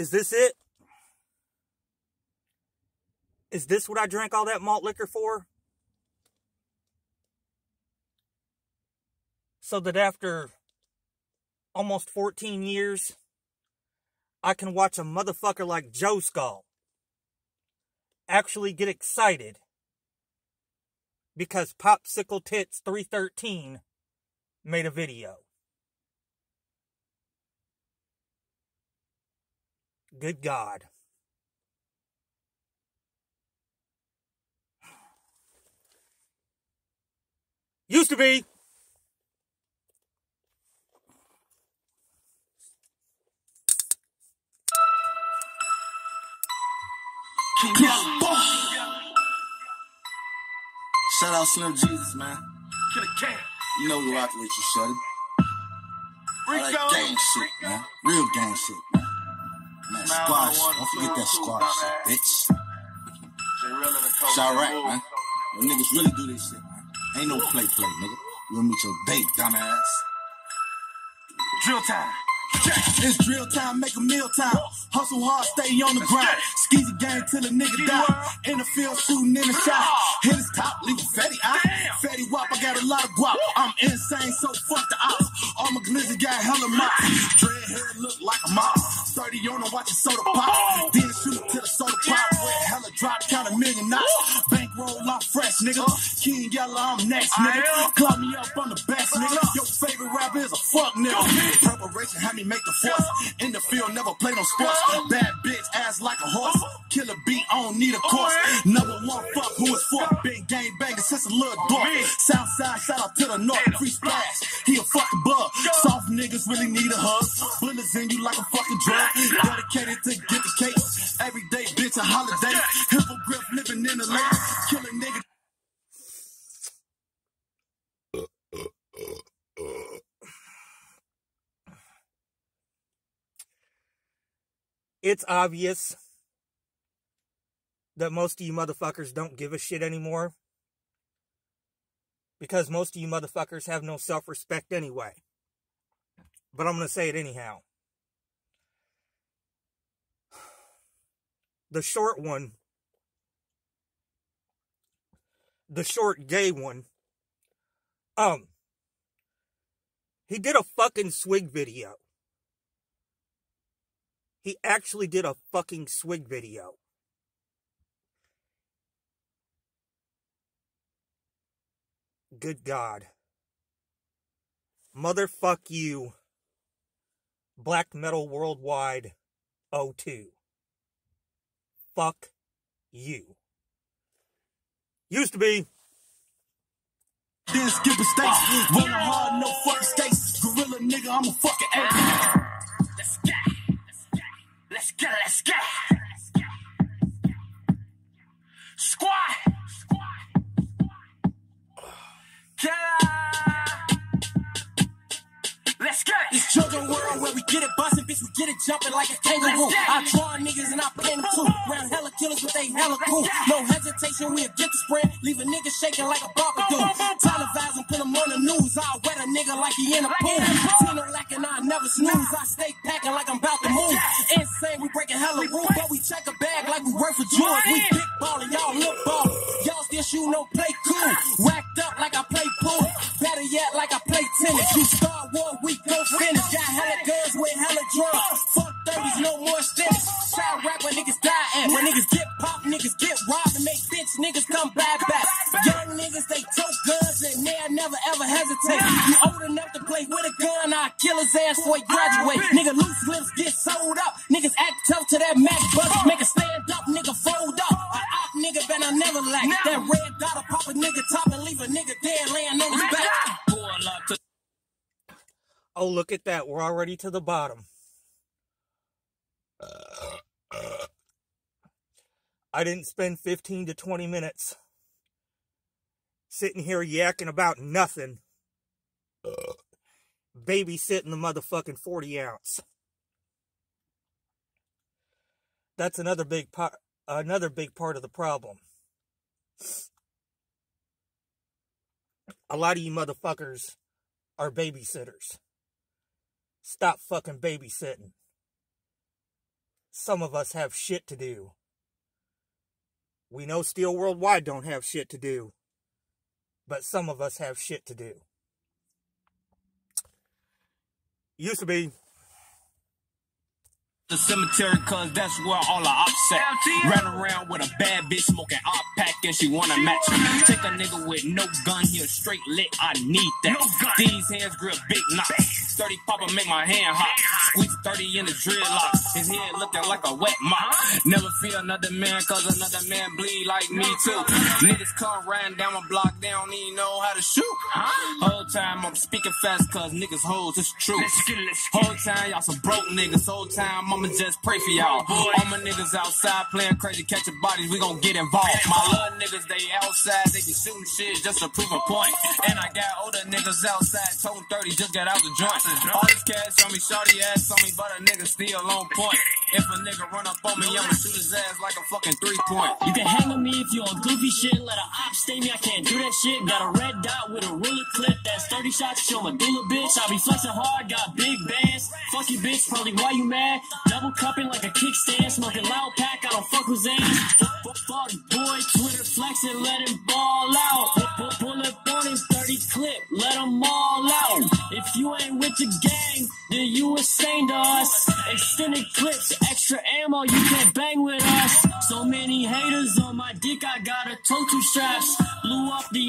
Is this it? Is this what I drank all that malt liquor for? So that after almost 14 years, I can watch a motherfucker like Joe Skull actually get excited because Popsicle Tits 313 made a video. Good God. Used to be. Shout out Slim Jesus, man. Killer Cam. You know we rockin' with you, shorty. I like Rico. gang shit, man. Real gang shit, man. Man, squash. Don't forget that squash shit, bitch. They real in the man. Them niggas really do this shit, man. Ain't no play play, nigga. You gonna meet your date, dumbass. Drill time. It's drill time, make a meal time. Hustle hard, stay on the grind. Skeezy gang till a nigga die. In the field, shooting in the shot. Hit his top, leave a fatty out. Fatty wop, I got a lot of guap. I'm insane, so fuck the ops. All my glizzy got hella mops. Dread hair look like a mop. Soda pop. Then shoot till the soda pop. Red hella drop, count a million knots. Bankroll, I'm fresh, nigga. King yellow, I'm next, nigga. Club me up, I'm the best, nigga. Your favorite rapper is a fuck nigga. Preparation had me make the force. In the field, never play no sports. Bad bitch, ass like a horse. Killer beat, I don't need a course. Number one, fuck who is for. Big gang banger since a little door. Southside, shout out to the north. Free splash, he a fucking bug. Soft niggas really need a hug. Bullets in you like a fucking drug. Dedicated to get the cake. Every day, bitch, a holiday. It's obvious that most of you motherfuckers don't give a shit anymore. Because most of you motherfuckers have no self respect anyway. But I'm going to say it anyhow. The short one, the short gay one, um, he did a fucking swig video. He actually did a fucking swig video. Good God. Motherfuck you. Black Metal Worldwide 02. Fuck you. Used to be. Then skip mistakes. Rolling hard, no fucking skates. Gorilla nigga, I'm a fucking ape. Let's get. Let's get. Let's get. Squad. Killer. Let's get it. It's children world where we get it bustin', bitch, we get it jumping like a kangaroo. Let's get it. I draw niggas and I pin them too. Round hella killers, but they hella cool. No hesitation, we'll get the spread. Leave a nigga shaking like a barbecue. Televise and put him on the news. I'll wet a nigga like he in a pool. Like I play tennis. You start one, we go finish. Got hella guns with hella drugs. Fuck 30s, no more stints. Shout rap when niggas die and when niggas get popped, niggas get robbed and make bitch niggas come back back. Young niggas, they tote guns and they never ever hesitate. You old enough to play with a gun, I kill his ass before he graduate. Nigga, loose lips get sold up. Niggas act tough to that Mac bus. Make a stand up, nigga fold up. A op nigga better never lack. That red dot will pop a nigga top and leave a nigga dead laying on his back. Oh, look at that. We're already to the bottom. I didn't spend 15 to 20 minutes sitting here yakking about nothing. Babysitting the motherfucking 40 ounce. That's another big part another big part of the problem. A lot of you motherfuckers are babysitters. Stop fucking babysitting. some of us have shit to do. We know Steel Worldwide don't have shit to do, but some of us have shit to do. Used to be the cemetery cause that's where all the ops at. Ran around with a bad bitch smoking op pack and she wanna match. Take a nigga with no gun, he a straight lit, I need that. These hands grip big knocks. 30 popper make my hand hot. Squeeze 30 in the dreadlocks. His head looking like a wet mop. Never feel another man cause another man bleed like me too. Niggas come riding down my block, they don't even know how to shoot. Whole time I'm speaking fast cause niggas hoes, it's true. Whole time y'all some broke niggas, whole time I'ma just pray for y'all. All my niggas outside playing crazy, catching bodies, we gon' get involved. My little niggas, they outside, they be shooting shit just to prove a point. And I got older niggas outside, told 30, just got out the joint. All this cash on me, shorty ass on me, but a nigga still on point. If a nigga run up on me, I'ma shoot his ass like a fucking three point. You can hang me if you on goofy shit. Let a op stay me, I can't do that shit. Got a red dot with a ruler clip. That's 30 shots, show my doula bitch. I be flexing hard, got big bands. Fuck you bitch, probably why you mad. Double cupping like a kickstand. Smoking loud pack, I don't fuck with Xans. Fuck boy, Twitter flexing, let him ball out. Pull up on him, 30 clip, let them all out. If you ain't the gang, then you insane to us. Extended clips, extra ammo, you can't bang with us. So many haters on my dick, I got a toe straps. Blew up the